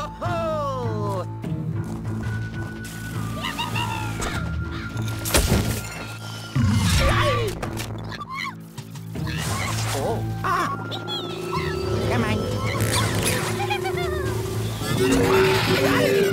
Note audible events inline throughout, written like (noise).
Oh. Ah. Come on. (laughs)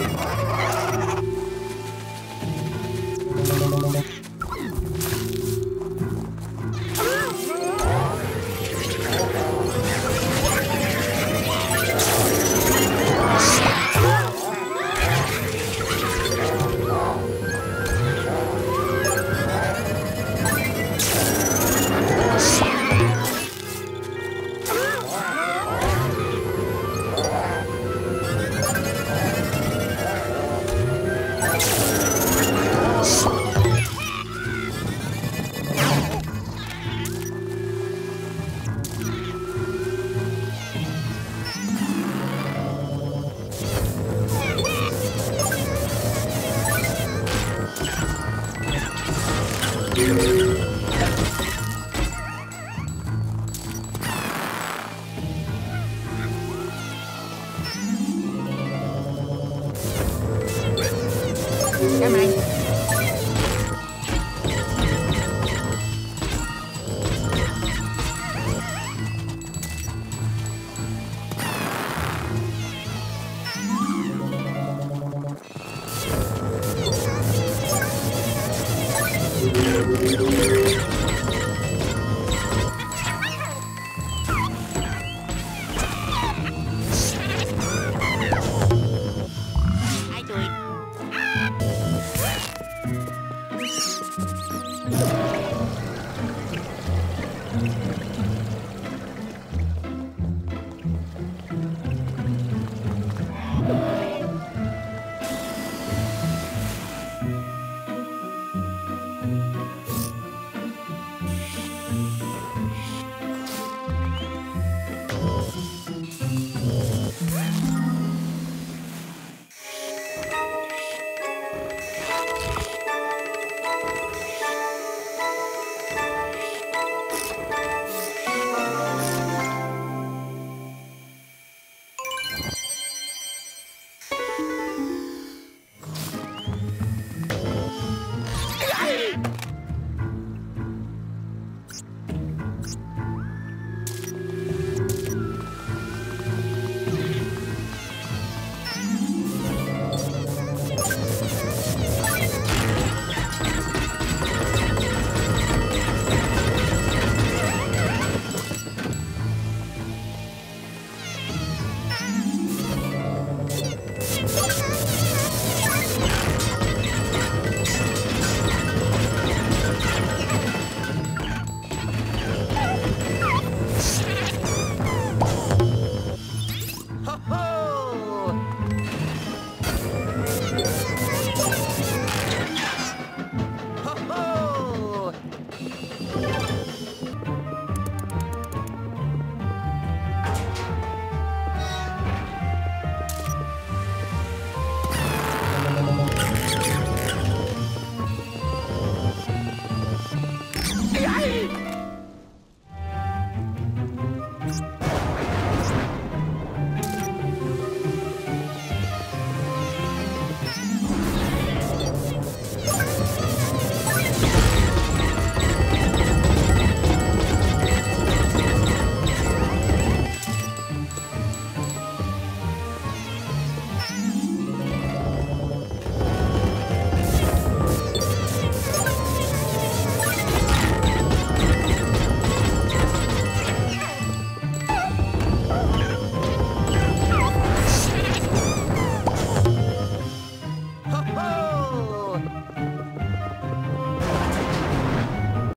Let's go.